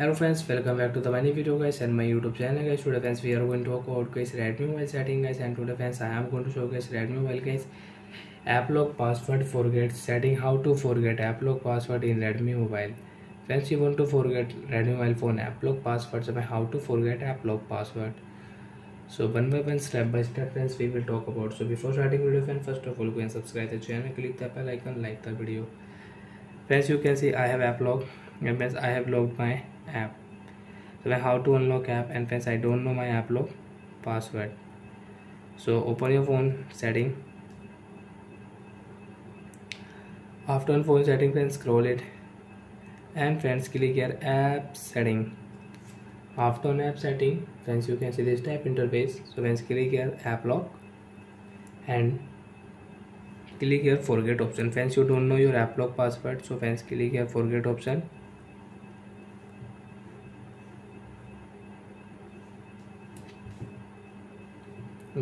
Hello friends welcome back to the my video guys and my YouTube channel guys student friends we are going to account guys Redmi mobile setting guys and today friends I am going to show guys Redmi mobile guys app lock password forget setting how to forget app lock password in Redmi mobile friends you want to forget Redmi mobile phone app lock password so how to forget app lock password so one by one step by step friends we will talk about so before starting video friends first of all go and subscribe the channel click the bell icon like the video friends you can see I have app lock and friends i have logged my app. So how to unlock app and friends i don't know my app lock password. So open your phone setting. After on phone setting friends scroll it. And friends click here app setting. After on app setting friends you can see this type interface. So friends click here app lock. And click here forget option. Friends you don't know your app lock password. So friends click here forget option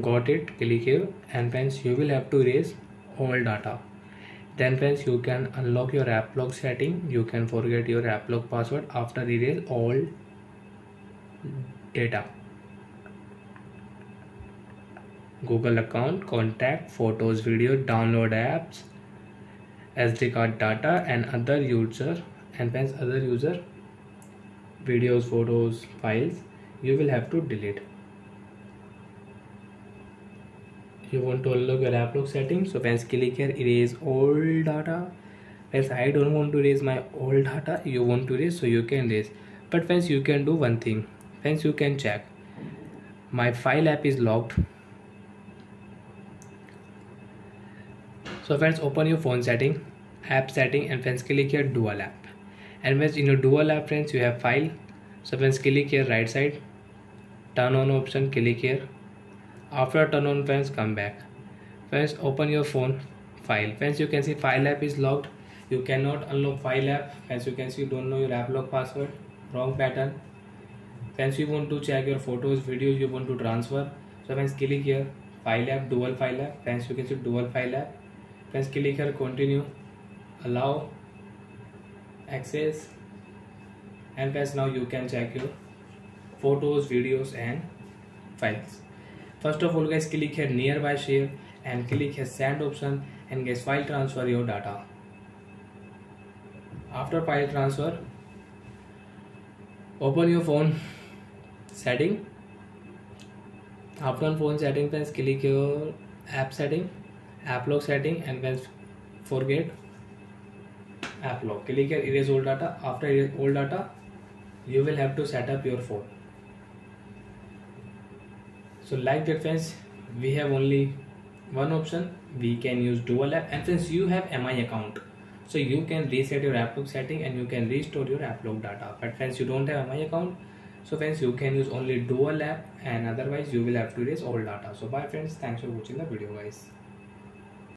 got it. Click here. And friends you will have to erase all data. Then friends you can unlock your app lock setting. You can forget your app lock password after erase all data. Google account contact photos video download apps sd card data and other user and friends other user videos photos files you will have to delete you want to unlock your app lock settings so friends click here erase all data friends i don't want to erase my old data you want to erase so you can erase but friends you can do one thing friends you can check my file app is locked so friends open your phone setting app setting and friends click here dual app and when in your dual app friends you have file so friends click here right side turn on option click here after turn on friends come back. Friends open your phone file. Friends you can see file app is locked. You cannot unlock file app. As you can see you don't know your app lock password. Wrong pattern. Friends you want to check your photos videos you want to transfer. So friends click here. File app dual file app. Friends you can see dual file app. Friends click here continue. Allow access. And friends now you can check your photos videos and files first of all guys click here nearby share and click here send option and guys file transfer your data after file transfer open your phone setting after phone setting पे click your app setting app lock setting and guys forget app click click here erase old data after erase old data, you will have to set up phone so like that friends we have only one option. We can use dual app. And since you have mi account. So you can reset your app setting and you can restore your app lock data. But friends you don't have mi account. So friends you can use only dual app and otherwise you will have to erase all data. So bye friends. Thanks for watching the video guys